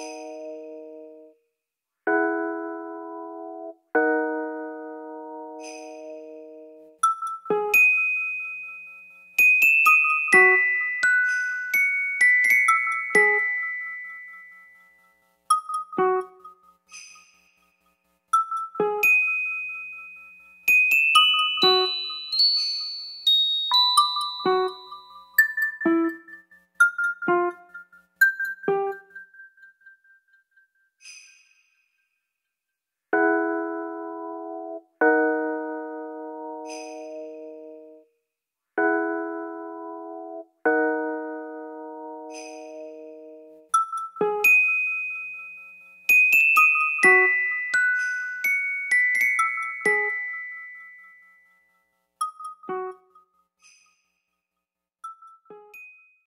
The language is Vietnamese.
you.